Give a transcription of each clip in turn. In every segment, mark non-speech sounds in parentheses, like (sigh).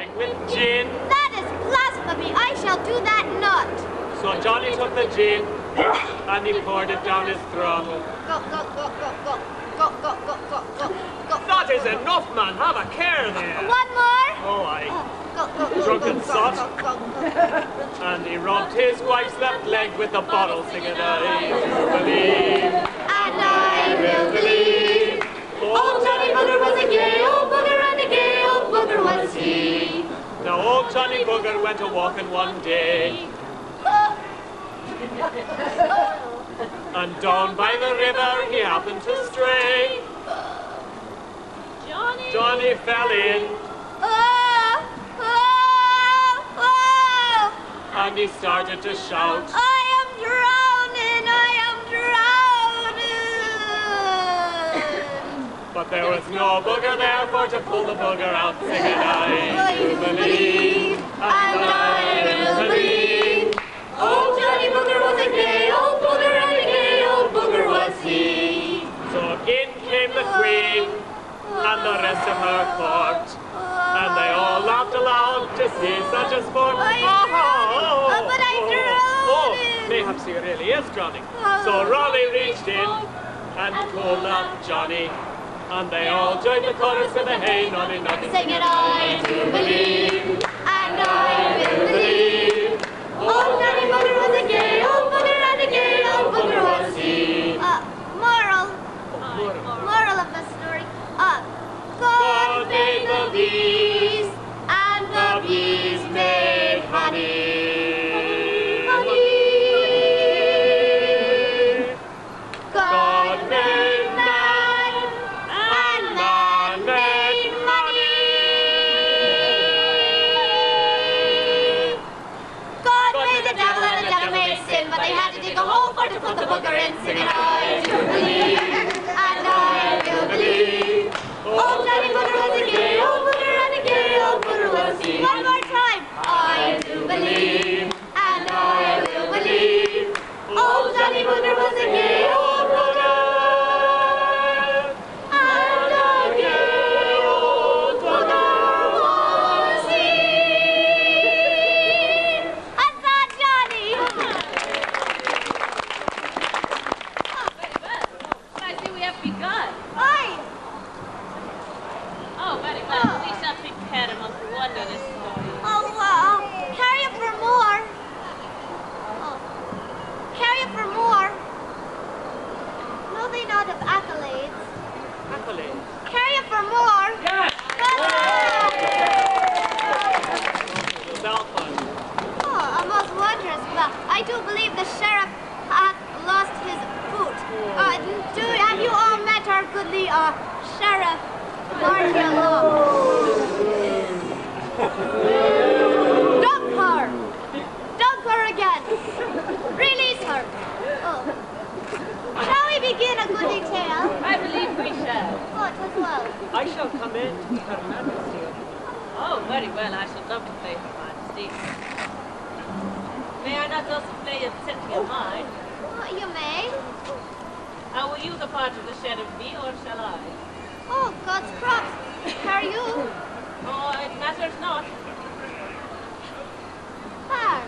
egg with gin. That is blasphemy. I shall do that not. So Johnny took the gin and he poured it down his throat. Go, go, go, go, go. Go, go, go, go, go, go. That is enough, man. Have a care there. One more. Oh, I. Go, go, go, Drunken sot. And he rubbed his wife's left leg with the bottle, singing, I do believe. And I will believe. Old Johnny Booger was a gay old booger and a gay old booger was he. Now old Johnny Booger went a walking one day, and down by the river he happened to stray. Johnny! Johnny fell in, Oh, oh, oh. and he started to shout. There was no booger there for to pull the booger out, Sing singing, I do believe, and I will believe. Old Johnny Booger was a gay old booger and a gay old booger was he. So in came the queen and the rest of her court, and they all laughed aloud to see such a sport. I Oh, oh, Oh, but I oh, drowned. Oh, mayhaps he really is drowning. So Raleigh reached in and pulled up Johnny, and they all joined the chorus with a hey nonny nonny. Sing it, I do believe, and I will believe. Old Johnny Booger was a gay old booger and a gay old booger was he. Uh, moral, moral of the story. Uh, God made the bees, shall come in to Her Majesty. Oh, very well. I should love to play Her Majesty. May I not also play a Cynthia mine? Oh, you may. Uh, will you the part of the sheriff be, or shall I? Oh, God's crops. Are you? Oh, it matters not. Far.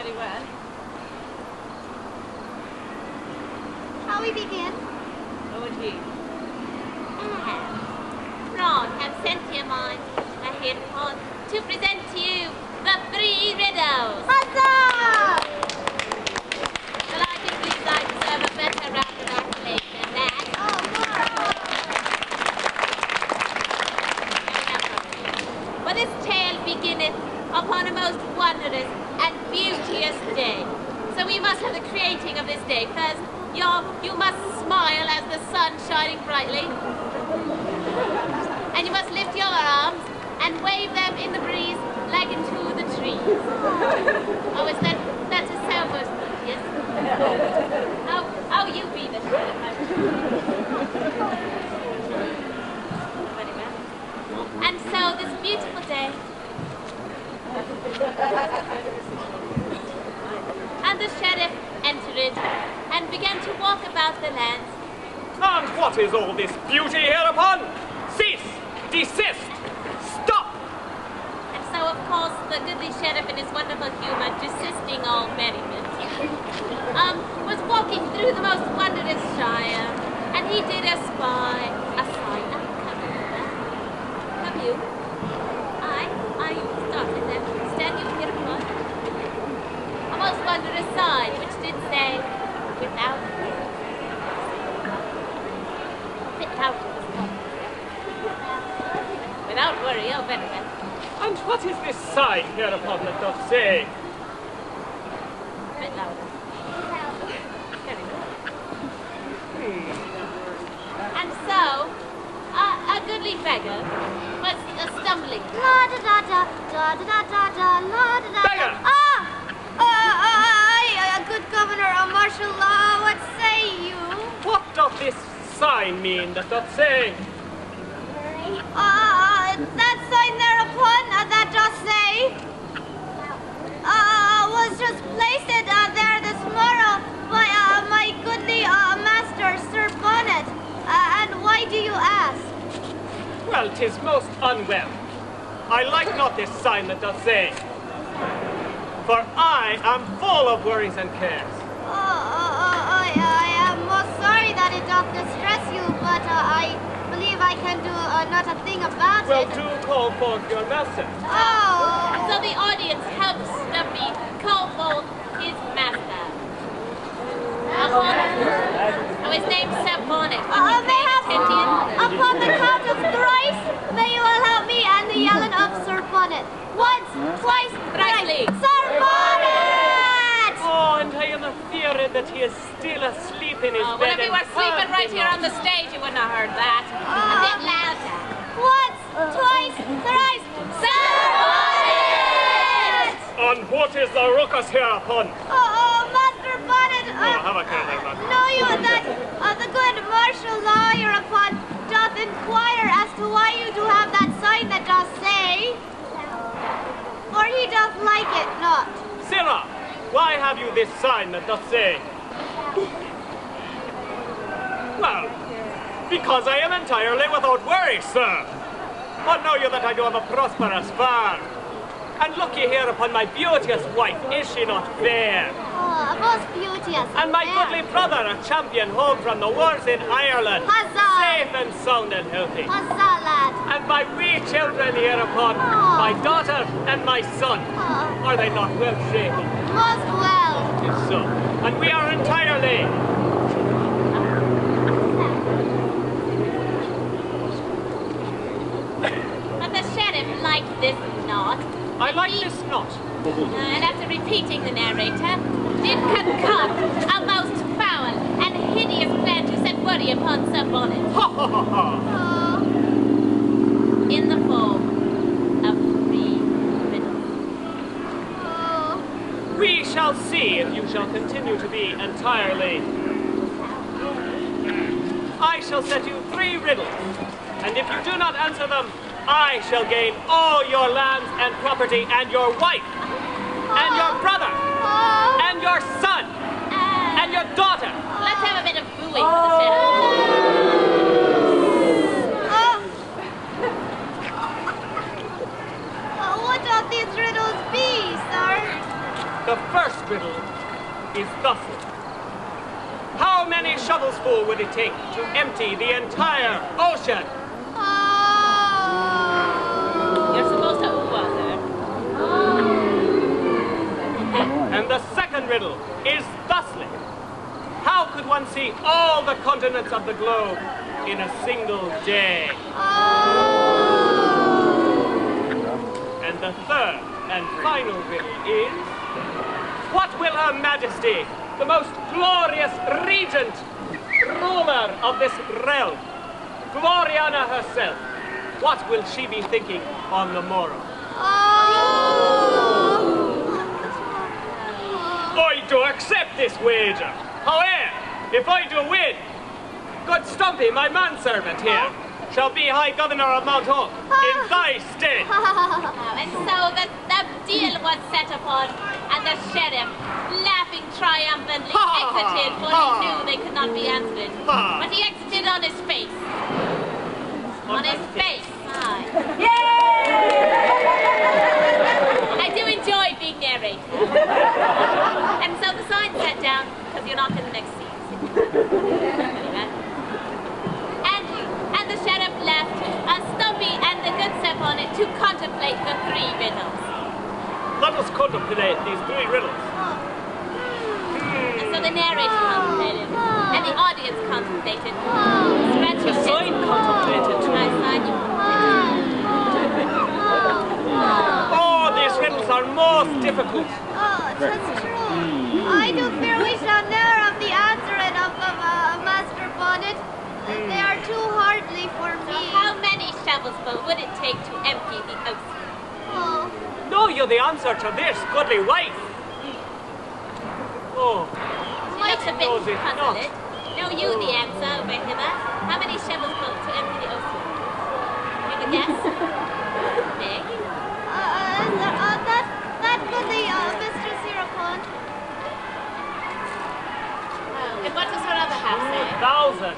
Very well. Shall we begin? Oh, indeed. Ron have sent you mine hereupon to present to you the three riddles. Huzzah! Well, I just believe I deserve a better round of accolades than that. Oh. For this tale beginneth upon a most wondrous and beauteous day. So we must have the creating of this day. First, your, you must smile as the sun shining brightly. And you must lift your arms and wave them in the breeze like into the trees. (laughs) Oh, is that, that is so most beauteous. Oh, oh, you be the Very. And so this beautiful day. and the sheriff entered and began to walk about the lands. And what is all this beauty hereupon? Cease! Desist! calls the goodly sheriff in his wonderful humor desisting all merriment. Um, was walking through the most wondrous shire, and he did espy what is this sign hereupon that doth say? A bit louder. And so, a, a goodly beggar was uh, stumbling. La da da da da da da da da la da da Beggar! Ah! Uh, I, uh, good governor, uh, Marshall Laww, what say you? What doth this sign mean that doth say? Well, 'tis most unwell. I like not this sign that doth say. For I am full of worries and cares. Oh, uh, uh, I, I am most sorry that it doth distress you, but uh, I believe I can do uh, not a thing about Well, it. do call forth your master. Oh. So the audience helps Stumpy call forth his master. Oh, his name's Sir Bonnet. Will you may pay have, attention? upon the count of thrice, may you all help me and the yelling of Sir Bonnet. Once, twice, Thricely. Sir Bonnet! Oh, and I am afeared that he is still asleep in his Oh, well, bed. if you and were sleeping right here on the stage, you wouldn't have heard that. A bit louder. Once, twice, thrice, Sir Bonnet! And what is the ruckus hereupon? Oh, oh, Master Bonnet, Oh, uh, have a care there, man. know you that uh, the good martial lawyer upon doth inquire as to why you do have that sign that doth say, or he doth like it not. Sirrah, why have you this sign that doth say? Well, because I am entirely without worry, sir. But know you that I do have a prosperous farm. And look ye here upon my beauteous wife, is she not fair? Oh. And my fair. goodly brother, a champion home from the wars in Ireland, Huzzah! safe and sound and healthy. Huzzah, lad. And my wee children hereupon, Oh. my daughter and my son. Oh, Are they not well shaken? most well. Is so. And we are entirely But the sheriff liked this knot. I like this not. Uh, and after repeating the narrator, did concoct a most foul and hideous plan to set worry upon Sir Bonnet (laughs) Ha ha ha ha! Oh, in the form of three riddles. oh. We shall see if you shall continue to be entirely. I shall set you three riddles, and if you do not answer them, I shall gain all your lands and property and your wife, and your brother, Oh. and your son, Uh, and your daughter. let's have a bit of booing for the sheriff. Oh. Uh, what doth these riddles be, sir? The first riddle is thus. How many shovels full would it take to empty the entire ocean? Oh. You're supposed to ooh out there. And the second riddle is thusly. How could one see all the continents of the globe in a single day? Oh. And the third and final riddle is, what will Her Majesty, the most glorious regent, ruler of this realm, Gloriana herself, what will she be thinking on the morrow? Oh. I do accept this wager. However, if I do win, good Stumpy, my manservant here, shall be High Governor of Mount Hope in thy stead. Uh, (laughs) and so the, the deal was set upon, and the sheriff, laughing triumphantly, exited, for Ha! he knew they could not be answered. But he exited on his face. On his face. Aye. I do enjoy being narrated. (laughs) and so the sign sat down, because you're not in the next scene. (laughs) And, and the sheriff left, uh, Stumpy and the good Sir to contemplate the three riddles. Let us contemplate these three riddles. And so the narrator contemplated, and the audience contemplated. Scratch The sign contemplated. I sign you. (laughs) Oh, these riddles are most difficult. That's true. I do fear we shall never have the answer of the uh, Master Bonnet. They are too hardly for So me. how many shovelfuls would it take to empty the ocean? Oh, Know you the answer to this, goodly wife? Oh, She looks a bit knows it not. puzzled. Know you the answer, Rehema? How many shovelfuls to empty thousand.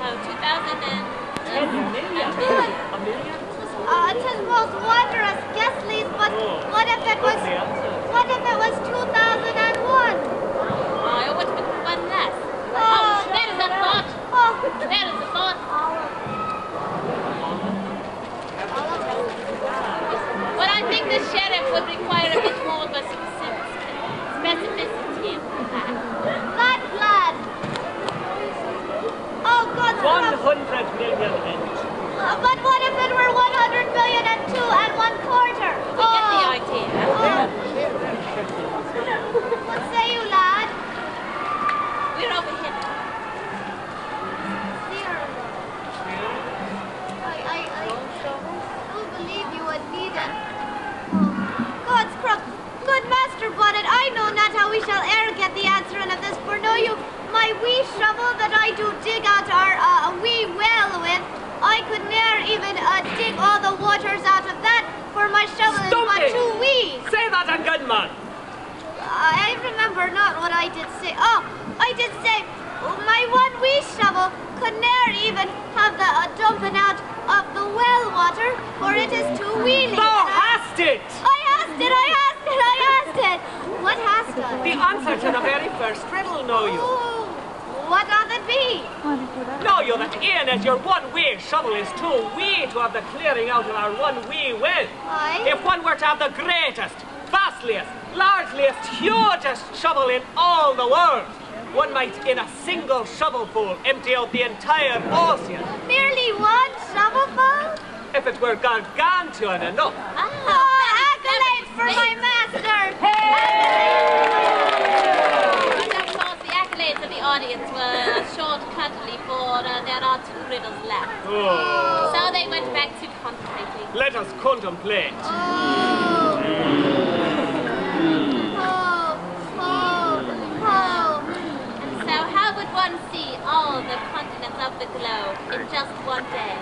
Oh, 2000 and... Ten million. A million? Uh, tis most wondrous guess, Lise, but Oh, what if it was, What's the answer? what if it was 2001? Oh, it would have been one less. Oh, Oh, that is a thought. Oh, That is a thought. But I think the sheriff would require a bit more of a specific specificity of that. that lad. Oh, God, One Christ. hundred million and Uh, but what if it were 100 million and two and one quarter? We get the Oh, idea. oh. What say you, lad? We're over here. Dear I, I, I do believe you would need it. Oh, God's crook. Good Master Bonnet, I know not how we shall e'er get the answer of this, for know you, my wee shovel that I do dig out our uh, wee well with, I could ne'er even uh, dig all the waters out of that, for my shovel is but Stumpy! too wee. Say that again, man. I remember not what I did say. Oh, I did say oh, my one wee shovel could ne'er even have the uh, dumping out of the well water, for it is too weely. Thou And I- hast it. I asked it, I asked it, I asked it. What hast The I? answer to the very first riddle, know you. Oh, what doth it be? Know you that Ian as your one wee shovel is too wee to have the clearing out of well. If one were to have the greatest, vastliest, largeliest, hugest shovel in all the world, one might in a single shovelful empty out the entire ocean. Merely one shovelful? If it were gargantuan enough. Oh, accolades for my master! Of course, the accolades of the audience were short cuddly for uh, there are two riddles left. Oh. So they went back to contemplating. Let us contemplate. Oh. Oh, oh, oh. And so how would one see all the continents of the globe in just one day?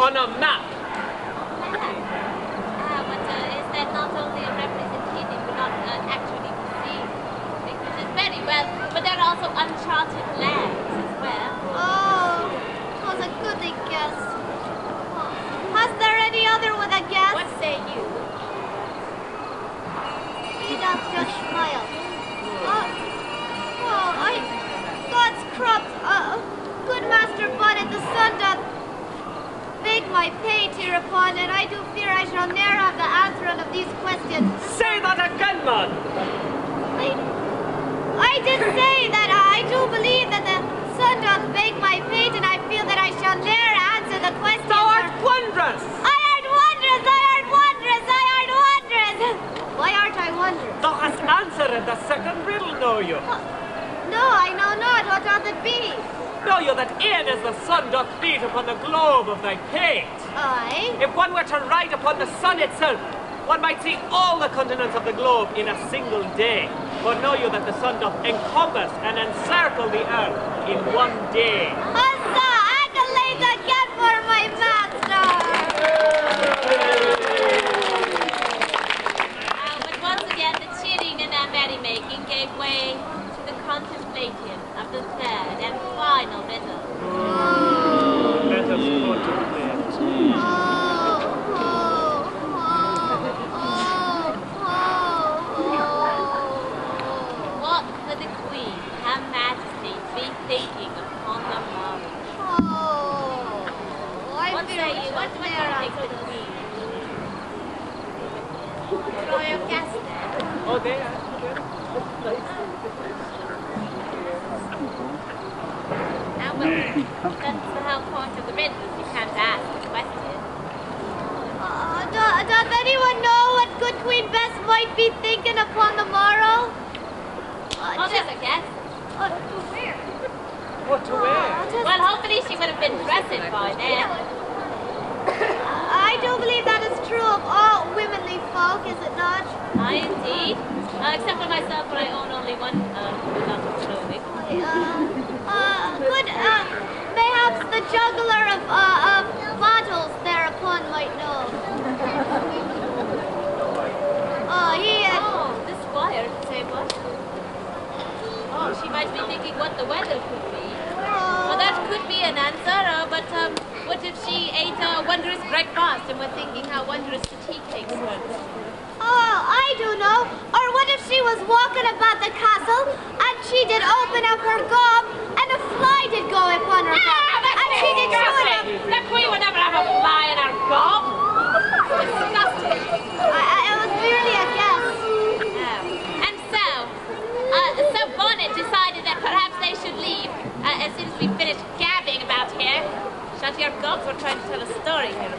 On a map. Ah, but uh, is that not only a representative, but not uh, actually seen? Which is very well, but there are also uncharted lands as well. Oh, was a goodly guess. Oh. Has there any other with a guess? What say you? He doth just smile. Oh, oh, I, God's crops, uh, good Master Bonnet, the sun doth bake my pate hereupon, and I do fear I shall ne'er have the answer of these questions. Say that again, man. I, I did say that I do believe that the sun doth bake my pate, and I feel that I shall ne'er answer the question. Thou art wondrous. I art wondrous, I art wondrous, I art wondrous. Why art I wondrous? Thou hast answered the second riddle, know you. No, I know not. What doth it be? Know you that e'en as the sun doth beat upon the globe of thy pate, Aye. if one were to ride upon the sun itself, one might see all the continents of the globe in a single day. For know you that the sun doth encompass and encircle the earth in one day. Huzzah! Accolades again for my master! Uh, but once again, the cheering and our merrymaking gave way to the contemplation of the third and final riddle. Let us contemplate. What could the Queen, Her Majesty, be thinking upon the morrow? say you? What, what do you think would be? Throw your guess there. Oh, there. Now, but that's the whole point of the riddles. You can't ask the question. Uh, do- does anyone know what Good Queen Bess might be thinking upon the morrow? Uh, Oh, there's a guess. uh, What to wear? uh, Well, hopefully she would have been dressing by then. I do believe that is true of all womanly folk, is it not? I indeed. Uh, except for myself, but I own only one uh, lot of clothing. Uh, uh, good, uh, perhaps the juggler of, uh, of bottles thereupon might know. Oh, he had, Oh, the squire. Say what? Oh, she might be thinking what the weather could be. Well, oh, that could be an answer, uh, but um, what if she ate a wondrous breakfast and was thinking how wondrous the tea cakes were? oh, I do know. Or what if she was walking about the castle and she did open up her gob fly did go upon her gob. and she did chew it up. The queen would never have a fly in her gob. Disgusting. I, I, it was merely a guess. Oh. And so, uh, so Bonnet decided that perhaps they should leave uh, as soon as we finish gabbing about here. Shut your gobs, we're trying to tell a story here.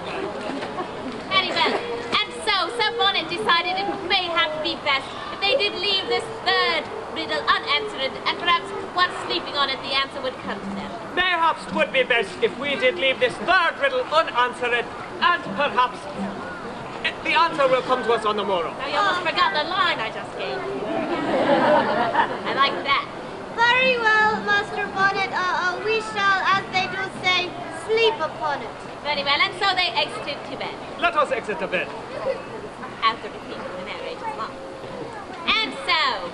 Very well. And so, Sir Bonnet decided it may have to be best if they did leave this third riddle unanswered, and perhaps once sleeping on it, the answer would come to them. Perhaps it would be best if we did leave this third riddle unanswered, and perhaps eh, the answer will come to us on the morrow. Now you almost forgot the line I just gave. I like that. Very well, Master Bonnet. Uh, uh, we shall, as they do say, sleep upon it. Very well, and so they exited to bed. Let us exit to bed. after repeating the narrator's line. So,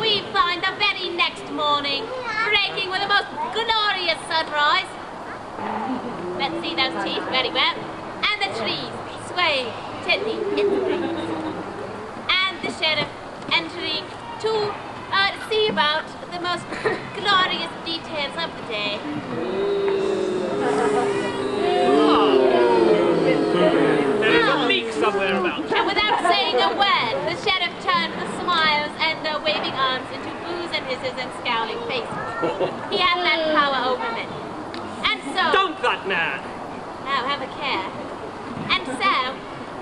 we find the very next morning breaking with a most glorious sunrise. Let's see those teeth very well. And the trees swaying gently in the breeze. And the sheriff entering to uh, see about the most (coughs) glorious details of the day. There is a leak somewhere about. And without saying a word, the sheriff the smiles waving arms into boos and hisses and scowling faces. (laughs) He had that power over men. And so, Don't that man! now have a care. And so,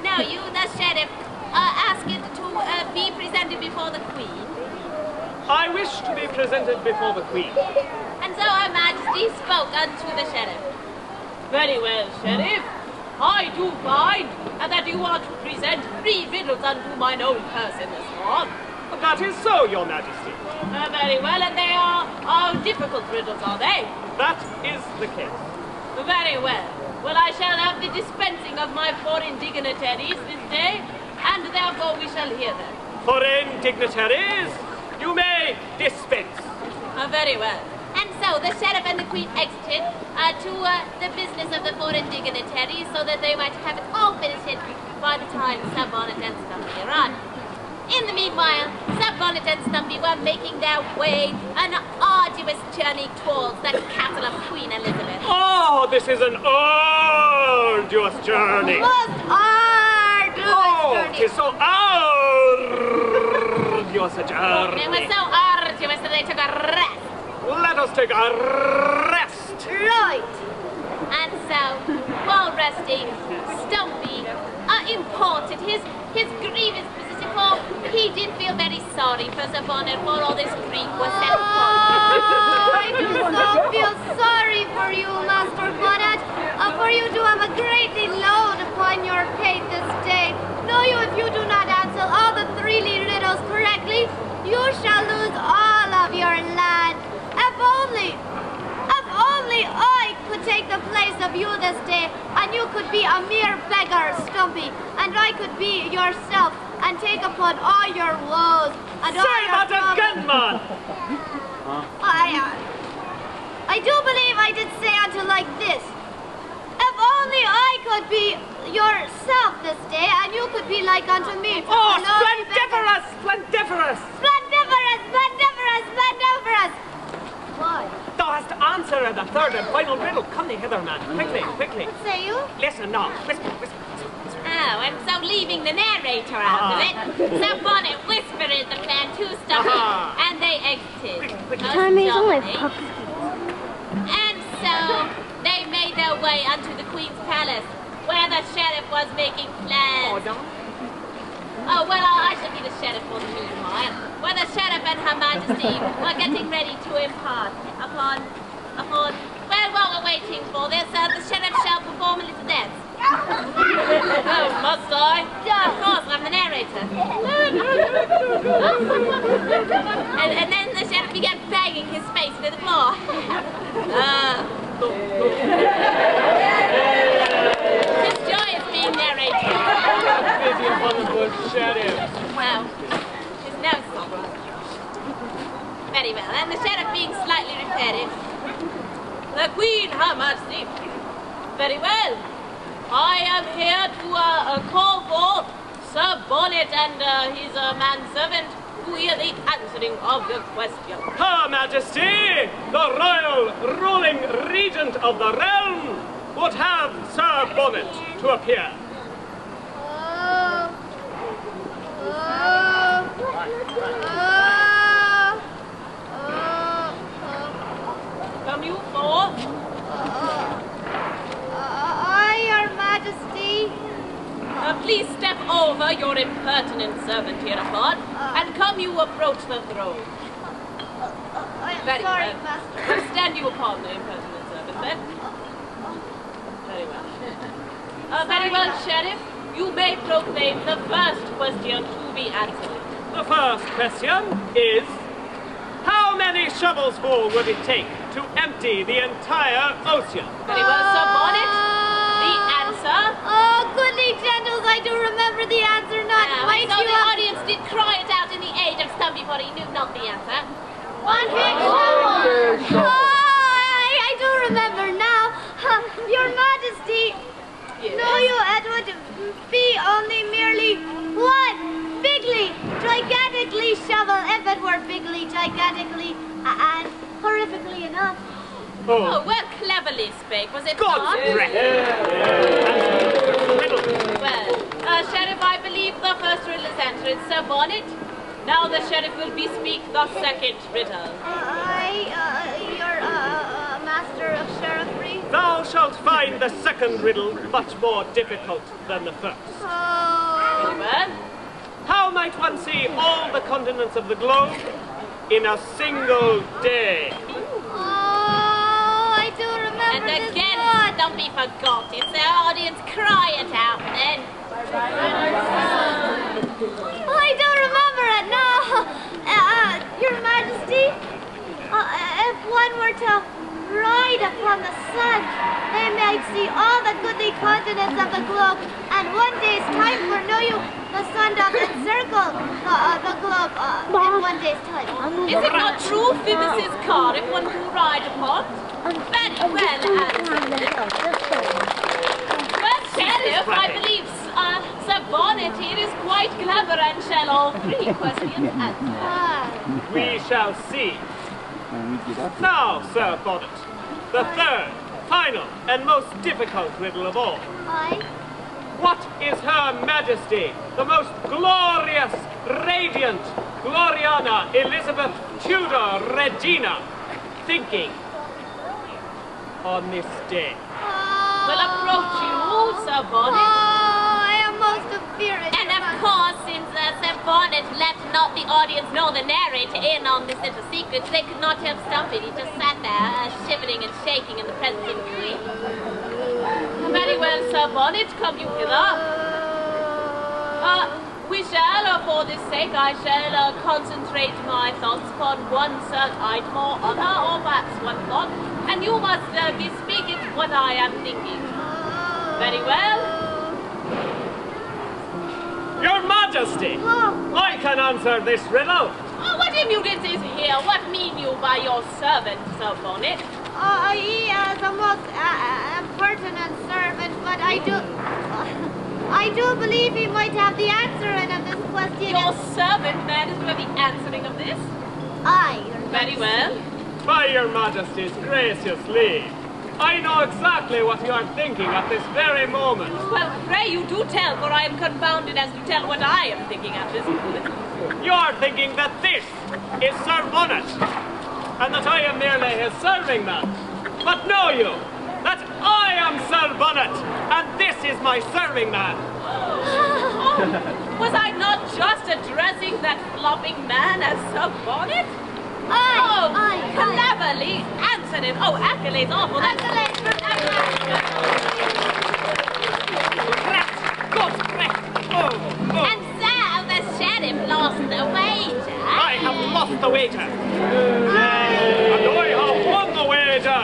now you, the sheriff, are asked to uh, be presented before the queen. I wish to be presented before the queen. And so Her Majesty spoke unto the sheriff. Very well, sheriff. I do find that you are to present three riddles unto mine own person this morn. That is so, your majesty. Uh, very well, and they are, are difficult riddles, are they? That is the case. Very well. Well, I shall have the dispensing of my foreign dignitaries this day, and therefore we shall hear them. Foreign dignitaries, you may dispense. Uh, very well. And so the sheriff and the queen exited uh, to uh, the business of the foreign dignitaries so that they might have it all finished by the time Sir Bonnet and Stumpy arrived. In the meanwhile, Sir Bonnet and Stumpy were making their way an arduous journey towards the castle of Queen Elizabeth. Oh, this is an arduous journey. Most arduous Oh, journey. tis so arduous a It was so arduous that they took a rest. Let us take a rest. Right. And so, while resting, Stumpy uh, imported his, his grievous position, he did feel very sorry for Sir Bonnet for all this grief was set upon. Oh, (laughs) I do so feel sorry for you, Master Bonnet. Uh, for you to have a greatly load upon your pate this day. Know you, if you do not answer all the three riddles correctly, you shall lose all of your land. If only, if only I could take the place of you this day, and you could be a mere beggar, Stumpy, and I could be yourself, and take upon all your woes and all Say your that again, man. I, uh, I do believe I did say unto like this. If only I could be yourself this day, and you could be like unto me. Oh, a lonely beggar. splendiferous, splendiferous. Splendiferous, splendiferous, splendiferous! Why? Thou must answer the third and final riddle. Come thee hither, man. Quickly, quickly. What say you? Listen now. Whisper, whisper. And so leaving the narrator out of it, Sir Bonnet whispered the plan to Stumpy, Ah. and they exited. quick. Most Tommy's only And so they made their way unto the Queen's palace, where the sheriff was making Oh, plans. no. Oh, well, I should be the sheriff for the meanwhile, where the sheriff and her majesty (laughs) were getting ready to impart upon, upon, well, while we're waiting for this, uh, the sheriff shall perform a little dance. Oh, (laughs) must I? Of course, I'm the narrator. (laughs) and, and then the sheriff began banging his face into the floor. Ah. His joy is being narrated. Busy upon the bush, sheriff. Well, there's no song. Very well, and the sheriff being slightly repetitive. The Queen, Her Majesty. Very well. I am here to uh, uh, call for Sir Bonnet and uh, his uh, manservant to hear the answering of the question. Her Majesty, the royal ruling regent of the realm, would have Sir Bonnet to appear. Oh. Oh. Oh. Oh. Come you for? (laughs) I, Your Majesty. Uh, please step over your impertinent servant hereupon, and come you approach the throne. I'm Very sorry, well. Master. Well, stand you upon the impertinent servant then. Very well. Uh, (laughs) very well, Sheriff. You may proclaim the first question to be answered. The first question is How many shovelfuls would it take to empty the entire ocean? Very well, Sir Bonnet. The answer. Oh, gentles, I do remember the answer, not Now, quite so you the up. audience did cry it out in the age of Stumpy, for he knew not the answer. One big shovel. Oh, I, I do remember now. Huh, Your Majesty, Yes. know you it would be only merely one bigly, gigantically shovel if it were bigly, gigantically, a- and horrifically enough. Oh, well, cleverly spake, was it God's not? breath! Riddle. Well, uh, Sheriff, I believe the first riddle is answered. Sir Bonnet, now the Sheriff will bespeak the second riddle. I, uh, your uh, uh, master of sheriffry. Thou shalt find the second riddle much more difficult than the first. Oh. Very well. How might one see all the continents of the globe in a single day? Oh, I do remember And this again, one. Stumpy forgot. It's the audience cry it out then. I don't remember it now. Uh, uh, Your Majesty, uh, if one were to ride upon the sun, they might see all the goodly continents of the globe, and one day's time for know you, the sun doth encircle the, uh, the globe uh, in one day's time. Is it not true, Phoebus's car, if one who ride upon? Very well answered. Well, Sheriff, I believe uh, Sir Bonnet here is quite clever and shall all three questions answer. (laughs) We shall see. Now, Sir Bonnet, the third, final, and most difficult riddle of all. I, What is Her Majesty, the most glorious, radiant, Gloriana Elizabeth Tudor Regina, thinking on this day? Will approach you, Sir oh, I am most afeared. And of course, since uh, Sir Bonnet let not the audience know the narrator in on this little secret, they could not help Stumpy. He just sat there, uh, shivering and shaking in the presence of the Queen. Very well, Sir Bonnet, come you hither. Uh, we shall, uh, for this sake, I shall uh, concentrate my thoughts upon one certain item or other, or perhaps one thought, and you must uh, bespeak it what I am thinking. Very well. Your Majesty, Oh, I can answer this riddle. Oh, what impudence is here? What mean you by your servant, Sir Bonnet? uh, he is a most uh, impertinent servant, but I do... (laughs) I do believe he might have the answer in of this question. Your servant man is for the answering of this? I. Very well. By your majesty's gracious leave, I know exactly what you are thinking at this very moment. Well, pray you do tell, for I am confounded as to tell what I am thinking at this moment. You are thinking that this is Sir Bonnet, and that I am merely his serving man. But know you, that I am Sir Bonnet, and this is my serving man. (gasps) Was I not just addressing that flopping man as Sir Bonnet? Oh, cleverly answered it. Oh, accolades awful. That's Correct, good, correct. Oh, oh. And so the sheriff lost the wager. I have lost the wager. And I have won the wager.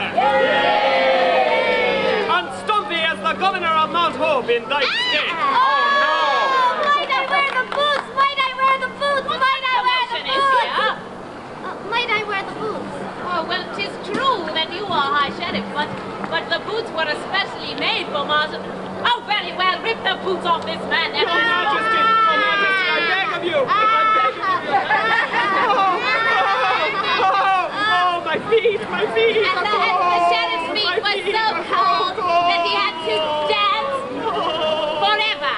And Stumpy is the governor of Mount Hope in thy state. Oh, might I wear the boots? Might I wear the boots? Might I wear the Promotion is boots? here. Uh, might I wear the boots? Oh, well, 'tis true that you are High Sheriff, but, but the boots were especially made for Marshall... Oh, very well, rip the boots off this man. Your Majesty, Your Majesty, I beg of you. I beg of you. (laughs) Oh, oh, my feet, my feet. And the, and the sheriff's Oh, feet my was feet. so cold that he had to dance Oh. forever.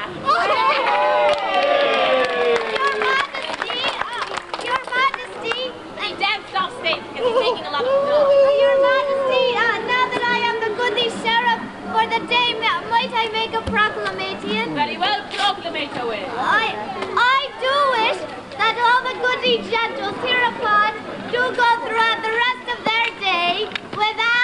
Your Majesty, uh, Your Majesty, He danced off stage because he's making a lot of noise. uh, Your Majesty, uh, now that I am the goody sheriff for the day, ma- might I make a proclamation? Very well, proclamate away. I, I do wish that all the goody gentles hereupon do go throughout the rest of their day without